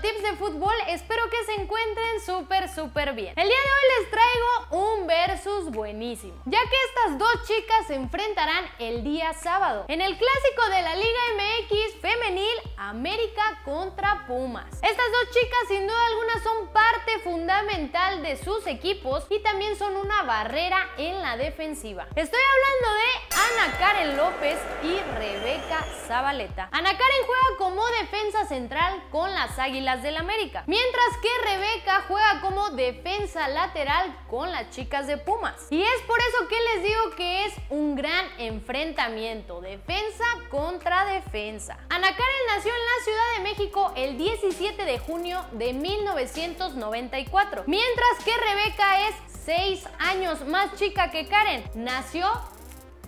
tips de fútbol, espero que se encuentren súper, súper bien. El día de hoy les traigo un versus buenísimo, ya que estas dos chicas se enfrentarán el día sábado en el clásico de la Liga MX femenil América contra Pumas. Estas dos chicas sin duda alguna son parte fundamental de sus equipos y también son una barrera en la defensiva. Estoy hablando de Ana Karen López y Rebeca Zabaleta. Ana Karen juega como defensa central con las Águilas del América, mientras que Rebeca juega como defensa lateral con las chicas de Pumas. Y es por eso que les digo que es un gran enfrentamiento, defensa contra defensa. Ana Karen nació en la Ciudad de México el 17 de junio de 1994, mientras que Rebeca es 6 años más chica que Karen. Nació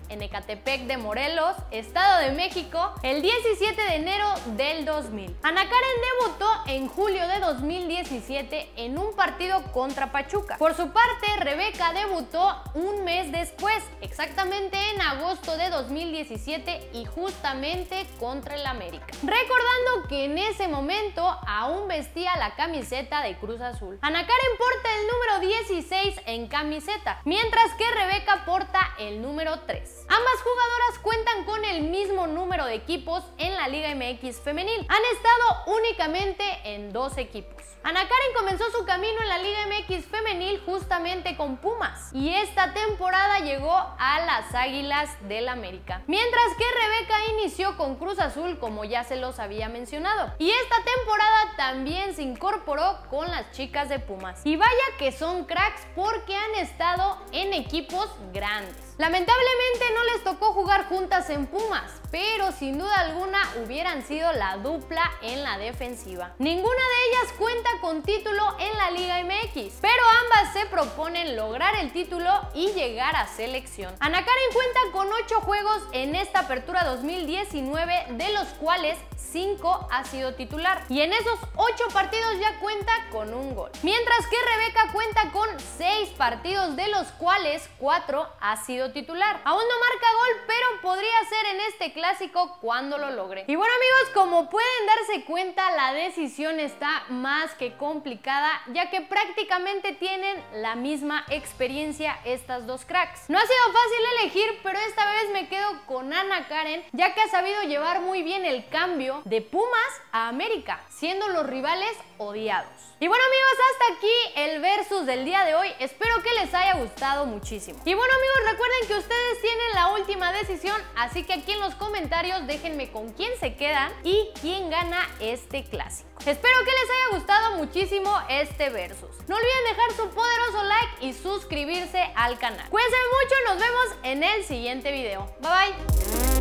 en Ecatepec de Morelos, Estado de México, el 17 de enero del 2000. Ana Karen debutó en julio de 2017 en un partido contra Pachuca. Por su parte, Rebeca debutó un mes después, exactamente en agosto de 2017 y justamente contra el América. Recordando que en ese momento aún vestía la camiseta de Cruz Azul. Ana Karen porta el número 16 en camiseta, mientras que Rebeca porta el número 3. Ambas jugadoras cuentan con el mismo número de equipos en la Liga MX femenil. Han estado únicamente en dos equipos. Ana Karen comenzó su camino en la Liga MX femenil justamente con Pumas y esta temporada llegó a las Águilas del América. Mientras que Rebeca inició con Cruz Azul como ya se los había mencionado. Y esta temporada también se incorporó con las chicas de Pumas. Y vaya que son cracks porque han estado en equipos grandes. Lamentablemente no les tocó jugar juntas en Pumas, pero sin duda alguna hubieran sido la dupla en la defensiva. Ninguna de ellas cuenta con título en la Liga MX, pero ambas se proponen lograr el título y llegar a selección. Ana Karen cuenta con 8 juegos en esta apertura 2019, de los cuales 5 ha sido titular y en esos 8 partidos ya cuenta con un gol. Mientras que Rebeca cuenta con 6 partidos de los cuales 4 ha sido titular. Aún no marca gol, pero podría ser en este clásico cuando lo logre. Y bueno amigos, como pueden darse cuenta, la decisión está más que complicada, ya que prácticamente tienen la misma experiencia estas dos cracks. No ha sido fácil elegir, pero esta vez me quedo con Ana Karen, ya que ha sabido llevar muy bien el cambio de Pumas a América, siendo los rivales odiados. Y bueno amigos, hasta aquí el versus del día de hoy. Espero que les haya gustado muchísimo. Y bueno amigos, recuerden que ustedes tienen la última decisión, así que aquí en los comentarios déjenme con quién se quedan y quién gana este clásico. Espero que les haya gustado muchísimo este versus. No olviden dejar su poderoso like y suscribirse al canal. Cuídense mucho, nos vemos en el siguiente video. Bye bye.